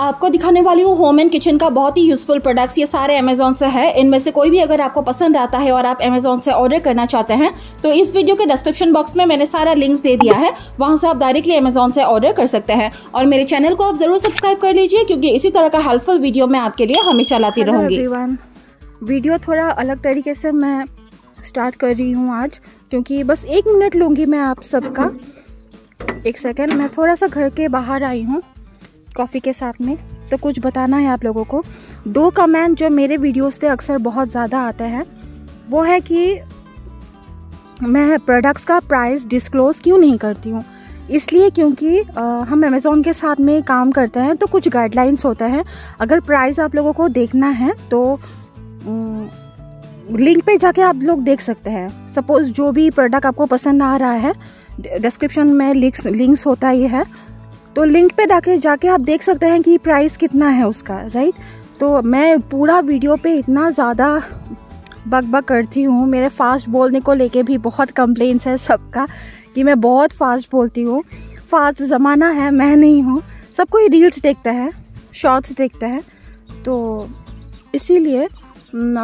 आपको दिखाने वाली हूँ होम एंड किचन का बहुत ही यूजफुल प्रोडक्ट्स ये सारे अमेजोन से है। इनमें से कोई भी अगर आपको पसंद आता है और आप अमेजोन से ऑर्डर करना चाहते हैं तो इस वीडियो के डिस्क्रिप्शन बॉक्स में मैंने सारा लिंक्स दे दिया है। वहाँ से आप डायरेक्टली अमेजोन से ऑर्डर कर सकते हैं। और मेरे चैनल को आप ज़रूर सब्सक्राइब कर लीजिए क्योंकि इसी तरह का हेल्पफुल वीडियो मैं आपके लिए हमेशा लाती रहूँगी। वीडियो थोड़ा अलग तरीके से मैं स्टार्ट कर रही हूँ आज क्योंकि बस एक मिनट लूँगी मैं आप सबका। एक सेकेंड मैं थोड़ा सा घर के बाहर आई हूँ। कॉफ़ी के साथ में। तो कुछ बताना है आप लोगों को। दो कमेंट जो मेरे वीडियोस पे अक्सर बहुत ज़्यादा आते हैं, वो है कि मैं प्रोडक्ट्स का प्राइस डिस्क्लोज़ क्यों नहीं करती हूँ? इसलिए क्योंकि हम अमेज़ोन के साथ में काम करते हैं तो कुछ गाइडलाइंस होते हैं। अगर प्राइस आप लोगों को देखना है तो लिंक पे जाके आप लोग देख सकते हैं। सपोज़ जो भी प्रोडक्ट आपको पसंद आ रहा है डिस्क्रिप्शन में लिंक्स लिंक्स होता ही है। तो लिंक पे जाके जाके आप देख सकते हैं कि प्राइस कितना है उसका राइट तो मैं पूरा वीडियो पे इतना ज़्यादा बक बक करती हूँ। मेरे फास्ट बोलने को लेके भी बहुत कंप्लेंट्स है सबका, कि मैं बहुत फास्ट बोलती हूँ। फास्ट ज़माना है, मैं नहीं हूँ। सब कोई रील्स देखता है शॉर्ट्स देखता है। तो इसीलिए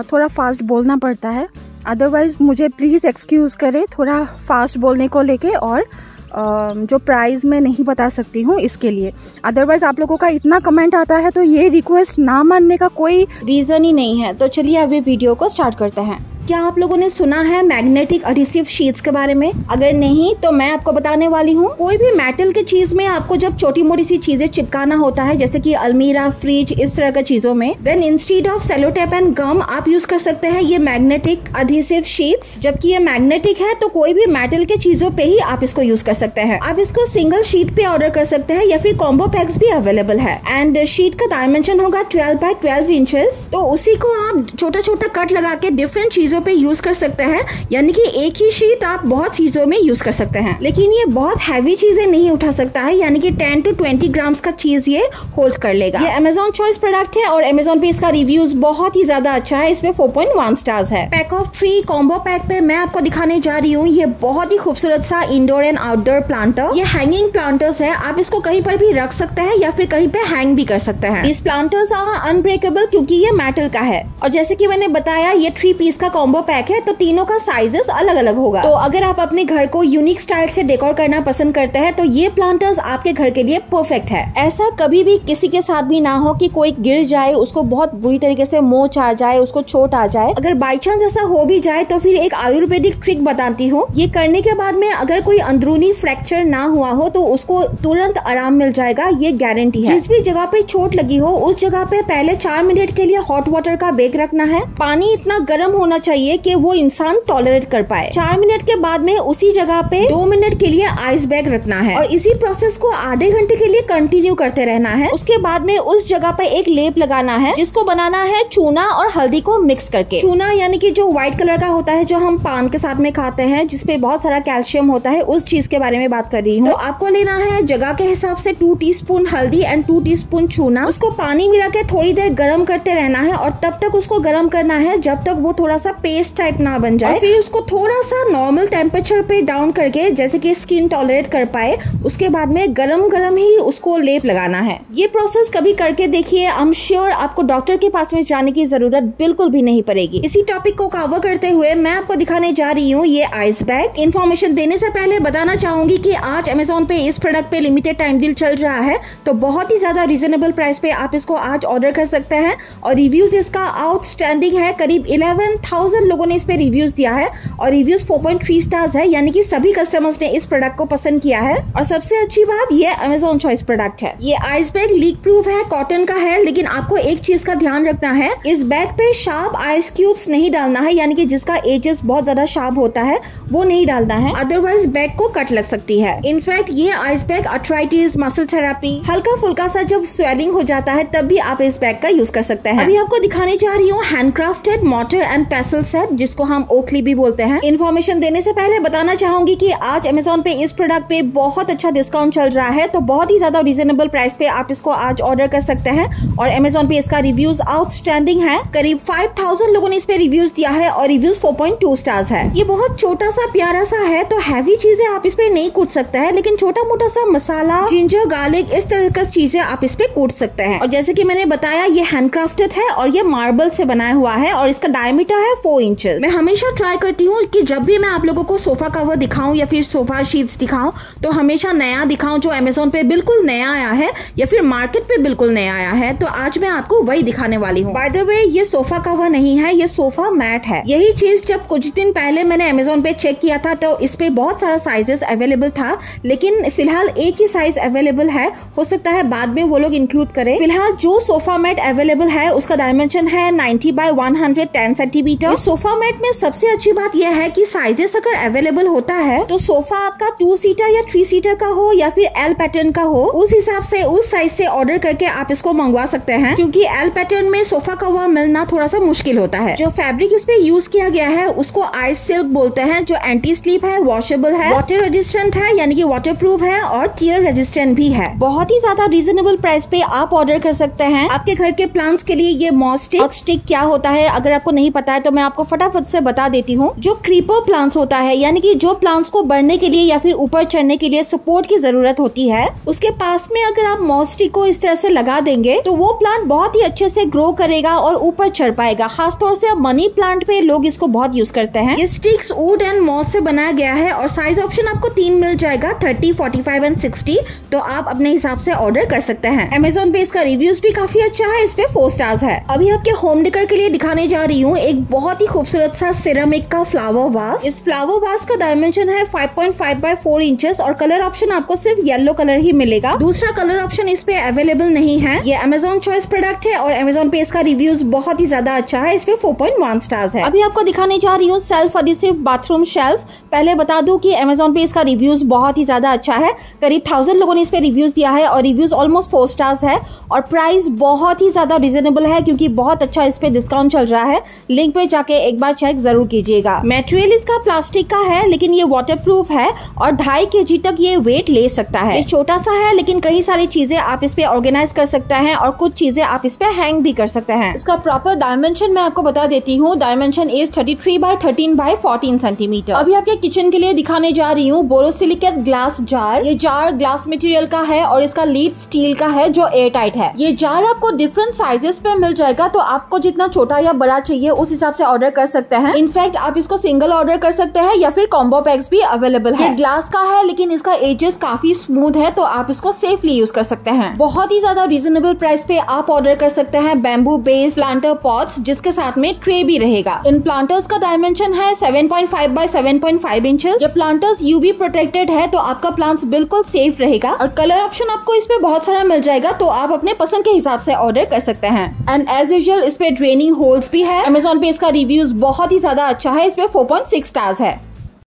थोड़ा फास्ट बोलना पड़ता है। अदरवाइज़ मुझे प्लीज़ एक्सक्यूज़ करें, थोड़ा फास्ट बोलने को लेके और जो प्राइस मैं नहीं बता सकती हूँ इसके लिए। अदरवाइज़ आप लोगों का इतना कमेंट आता है तो ये रिक्वेस्ट ना मानने का कोई रीज़न ही नहीं है। तो चलिए अभी वीडियो को स्टार्ट करते हैं। क्या आप लोगों ने सुना है मैग्नेटिक अडिसिव शीट्स के बारे में? अगर नहीं तो मैं आपको बताने वाली हूँ। कोई भी मेटल की चीज़ में आपको जब छोटी मोटी सी चीज़ें चिपकाना होता है, जैसे कि अलमीरा फ्रिज इस तरह का चीज़ों में then instead of sellotape and gum आप यूज़ कर सकते हैं ये मैग्नेटिक अडिसिव शीट्स जबकि ये मैग्नेटिक है तो कोई भी मेटल के चीज़ों पे ही आप इसको यूज़ कर सकते हैं। आप इसको सिंगल शीट पे ऑर्डर कर सकते हैं या फिर कॉम्बो पैक्स भी अवेलेबल है। एंड शीट का डायमेंशन होगा ट्वेल्व बाय ट्वेल्व इंचेस तो उसी को आप छोटा छोटा कट लगा के डिफरेंट चीज़ों चीज़ों पे यूज़ कर सकते हैं। यानी कि एक ही शीट आप बहुत चीज़ों में यूज़ कर सकते हैं। लेकिन ये बहुत हैवी चीज़ें नहीं उठा सकता है। यानी कि टेन टू ट्वेंटी ग्राम्स का चीज़ ये होल्ड कर लेगा। ये अमेजोन चॉइस प्रोडक्ट है और अमेजोन पे इसका रिव्यूज़ बहुत ही ज़्यादा अच्छा है। इसमें फोर पॉइंट वन स्टार्स है। Pack of free combo pack पे मैं आपको दिखाने जा रही हूँ। ये बहुत ही खूबसूरत सा इंडोर एंड आउटडोर प्लांटर ये हैंगिंग प्लांटर्स है। आप इसको कहीं पर भी रख सकते हैं या फिर कहीं पे हैंग भी कर सकते हैं। इस प्लांटर्स अनब्रेकेबल क्योंकि ये मेटल का है। और जैसे कि मैंने बताया, ये थ्री पीस का कॉम्बो पैक है तो तीनों का साइजेस अलग अलग होगा। तो अगर आप अपने घर को यूनिक स्टाइल से डेकोर करना पसंद करते हैं तो ये प्लांटर्स आपके घर के लिए परफेक्ट है। ऐसा कभी भी किसी के साथ भी ना हो कि कोई गिर जाए उसको बहुत बुरी तरीके से मोच आ जाए उसको चोट आ जाए। अगर बाई चांस ऐसा हो भी जाए तो फिर एक आयुर्वेदिक ट्रिक बताती हूँ। ये करने के बाद में अगर कोई अंदरूनी फ्रैक्चर ना हुआ हो तो उसको तुरंत आराम मिल जाएगा ये गारंटी है। जिस भी जगह पे चोट लगी हो उस जगह पे पहले चार मिनट के लिए हॉट वाटर का बेग रखना है। पानी इतना गर्म होना चाहिए कि वो इंसान टॉलरेट कर पाए। चार मिनट के बाद में उसी जगह पे दो मिनट के लिए आइस बैग रखना है और इसी प्रोसेस को आधे घंटे के लिए कंटिन्यू करते रहना है। उसके बाद में उस जगह पे एक लेप लगाना है, जिसको बनाना है चूना और हल्दी को मिक्स करके। चूना यानी कि जो व्हाइट कलर का होता है, जो हम पान के साथ में खाते हैं, जिसपे बहुत सारा कैल्शियम होता है, उस चीज़ के बारे में बात कर रही हूँ। तो आपको लेना है जगह के हिसाब से टू टी हल्दी एंड टू टी चूना। उसको पानी मिला के थोड़ी देर गर्म करते रहना है और तब तक उसको गर्म करना है, जब तक वो थोड़ा सा पेस्ट टाइप ना बन जाए। फिर उसको थोड़ा सा नॉर्मल टेम्परेचर पे डाउन करके, जैसे कि स्किन टॉलरेट कर पाए, उसके बाद में गरम गरम ही उसको लेप लगाना है। ये प्रोसेस कभी करके देखिए आई एम श्योर आपको डॉक्टर के पास में जाने की ज़रूरत बिल्कुल भी नहीं पड़ेगी। इसी टॉपिक को कवर करते हुए मैं आपको दिखाने जा रही हूँ, ये आइस बैग इन्फॉर्मेशन देने से पहले बताना चाहूँगी की आज अमेजोन पे इस प्रोडक्ट पे लिमिटेड टाइम डील चल रहा है तो बहुत ही ज़्यादा रिजनेबल प्राइस पे आप इसको आज ऑर्डर कर सकते हैं। और रिव्यूज़ इसका आउटस्टैंडिंग है, करीब इलेवन थाउज़ेंड लोगों ने इस पे रिव्यूज़ दिया है और रिव्यूज़ 4.3 स्टार्स है, यानी कि सभी कस्टमर्स ने इस प्रोडक्ट को पसंद किया है। और सबसे अच्छी बात, ये अमेजोन चॉइस प्रोडक्ट है। ये आइस बैग लीक प्रूफ है कॉटन का है, लेकिन आपको एक चीज़ का ध्यान रखना है, इस बैग पे शार्प आइस क्यूब्स नहीं डालना है, यानी कि जिसका एजेस बहुत ज़्यादा शार्प होता है, वो नहीं डालना है। अदरवाइज़ बैग को कट लग सकती है। इनफैक्ट ये ice bag arthritis muscle therapy हल्का फुल्का सा जब स्वेलिंग हो जाता है, तब भी आप इस बैग का यूज़ कर सकते हैं। अभी आपको दिखाने जा रही हूँ handcrafted mortar and pestle pestle set जिसको हम ओखली भी बोलते हैं। इन्फॉर्मेशन देने से पहले बताना चाहूँगी कि आज अमेजोन पे इस प्रोडक्ट पे बहुत अच्छा डिस्काउंट चल रहा है तो बहुत ही ज़्यादा रीजनेबल प्राइस पे आप इसको आज ऑर्डर कर सकते हैं। और अमेजोन पे इसका रिव्यूज़ आउटस्टैंडिंग है। करीब 5000 लोगों ने इस पे रिव्यूज़ दिया है और रिव्यूज़ 4.2 स्टार्स है। ये बहुत छोटा सा प्यारा सा है तो हैवी चीज़ें आप इस पे नहीं कूट सकते हैं, लेकिन छोटा मोटा सा मसाला जिंजर गार्लिक इस तरह का चीज़ें आप इस पे कूट सकते हैं। और जैसे की मैंने बताया, ये हैंडक्राफ्टेड है और ये मार्बल से बनाया हुआ है और इसका डायमीटर है फोर इंचेस मैं हमेशा ट्राई करती हूँ कि जब भी मैं आप लोगों को सोफा कवर दिखाऊँ या फिर सोफा शीट्स दिखाऊँ तो हमेशा नया दिखाऊँ जो अमेजोन पे बिल्कुल नया आया है या फिर मार्केट पे बिल्कुल नया आया है। तो आज मैं आपको वही दिखाने वाली हूँ। बाय द वे ये सोफा कवर नहीं है, ये सोफा मैट है। यही चीज़ जब कुछ दिन पहले मैंने अमेजोन पे चेक किया था तो इस पे बहुत सारा साइजेस अवेलेबल था, लेकिन फ़िलहाल एक ही साइज़ अवेलेबल है। हो सकता है बाद में वो लोग इंक्लूड करें। फ़िलहाल जो सोफा मैट अवेलेबल है, उसका डायमेंशन है 90 बाय 110 सेंटीमीटर सोफा मैट में सबसे अच्छी बात यह है कि साइजेस अगर अवेलेबल होता है तो सोफा आपका टू सीटर या थ्री सीटर का हो या फिर एल पैटर्न का हो उस हिसाब से उस साइज़ से ऑर्डर करके आप इसको मंगवा सकते हैं। क्योंकि एल पैटर्न में सोफा का हुआ मिलना थोड़ा सा मुश्किल होता है। जो फैब्रिक इस पे यूज़ किया गया है उसको आइस सिल्क बोलते हैं जो एंटी स्लीप है वॉशेबल है वाटर रेजिस्टेंट है यानी कि वाटर प्रूफ है और टीयर रेजिस्टेंट भी है। बहुत ही ज़्यादा रीजनेबल प्राइस पे आप ऑर्डर कर सकते हैं। आपके घर के प्लांट्स के लिए ये मॉस्टिक स्टिक क्या होता है अगर आपको नहीं पता है तो मैं आपको फटाफट से बता देती हूँ, जो क्रीपर प्लांट्स होता है, यानी कि जो प्लांट्स को बढ़ने के लिए या फिर ऊपर चढ़ने के लिए सपोर्ट की ज़रूरत होती है, उसके पास में अगर आप मॉस्टिक को इस तरह से लगा देंगे तो वो प्लांट बहुत ही अच्छे से ग्रो करेगा और ऊपर चढ़ पाएगा। खासतौर से मनी प्लांट पे लोग इसको बहुत यूज़ करते हैं। ये स्टिक्स वुड एंड मॉस से बनाया गया है और साइज़ ऑप्शन आपको तीन मिल जाएगा thirty forty five and sixty तो आप अपने हिसाब से ऑर्डर कर सकते हैं। अमेजोन पे इसका रिव्यूज़ भी काफ़ी अच्छा है, इस पे फोर स्टार्स है। अभी आपके होम डेकर के लिए दिखाने जा रही हूँ, एक बहुत ही खूबसूरत सा सिरामिक का फ्लावर वास इस फ्लावर वास का डायमेंशन है 5.5 point five by four inches और कलर ऑप्शन आपको सिर्फ़ येलो कलर ही मिलेगा. दूसरा कलर ऑप्शन इस पे अवेलेबल नहीं है. ये अमेजोन चॉइस प्रोडक्ट है और अमेजोन पे इसका रिव्यूज़ बहुत ही ज़्यादा अच्छा है. इस पे फोर स्टार्स है. अभी आपको दिखाने जा रही हूँ सेल्फ अडिसिव बाथरूम शेल्फ पहले बता दू की अमेजोन पे इसका रिव्यूज़ बहुत ही ज़्यादा अच्छा है. करीब थाउज़ेंड लोगों ने इस पे रिव्यूज़ दिया है और रिव्यूज़ ऑलमोस्ट फोर स्टार्स है और प्राइस बहुत ही ज़्यादा रिजनेबल है क्योंकि बहुत अच्छा इस पे डिस्काउंट चल रहा है. लिंक पे जाके एक बार चेक ज़रूर कीजिएगा। मेटेरियल इसका प्लास्टिक का है, लेकिन ये वाटर प्रूफ है और ढाई के तक ये वेट ले सकता है। छोटा सा है, लेकिन कई सारी चीज़ें आप इस पे ऑर्गेनाइज कर सकते हैं और कुछ चीज़ें आप इस पे हैंग भी कर सकते हैं। इसका प्रॉपर डायमेंशन मैं आपको बता देती हूँ। Dimension is thirty three by thirteen by fourteen centimetre अभी आपके किचन के लिए दिखाने जा रही हूँ बोरोसिलिकेट ग्लास जार ये जार ग्लास मटेरियल का है और इसका लीड स्टील का है, जो एयर टाइट है। ये जार आपको डिफरेंट साइजेस पे मिल जाएगा तो आपको जितना छोटा या बड़ा चाहिए, उस हिसाब से ऑर्डर कर सकते हैं। इनफैक्ट आप इसको सिंगल ऑर्डर कर सकते हैं या फिर कॉम्बो पैक्स भी अवेलेबल है। ग्लास का है, लेकिन इसका एजेस काफ़ी स्मूथ है तो आप इसको सेफली यूज़ कर सकते हैं। बहुत ही ज़्यादा रीजनेबल प्राइस पे आप ऑर्डर कर सकते हैं बैम्बू बेस प्लांटर पॉट्स जिसके साथ में ट्रे भी रहेगा। इन प्लांटर्स का डायमेंशन है 7.5 point five by seven point five inches ये प्लांटर्स यूवी प्रोटेक्टेड है तो आपका प्लांट्स बिल्कुल सेफ़ रहेगा। और कलर ऑप्शन आपको इस पे बहुत सारा मिल जाएगा तो आप अपने पसंद के हिसाब से ऑर्डर कर सकते हैं। एंड एज यूजल इस पे ड्रेनिंग होल्स भी है। अमेजोन पे इसका रिव्यूज़ बहुत ही ज़्यादा अच्छा है। इसमें पे फोर पॉइंट सिक्स स्टार्स है।